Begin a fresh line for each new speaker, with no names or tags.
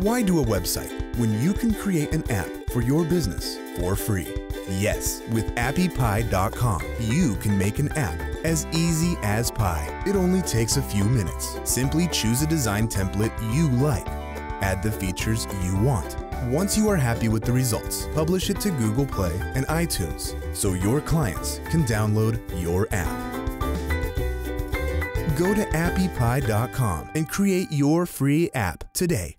Why do a website when you can create an app for your business for free? Yes, with appypie.com, you can make an app as easy as pie. It only takes a few minutes. Simply choose a design template you like. Add the features you want. Once you are happy with the results, publish it to Google Play and iTunes so your clients can download your app. Go to appypie.com and create your free app today.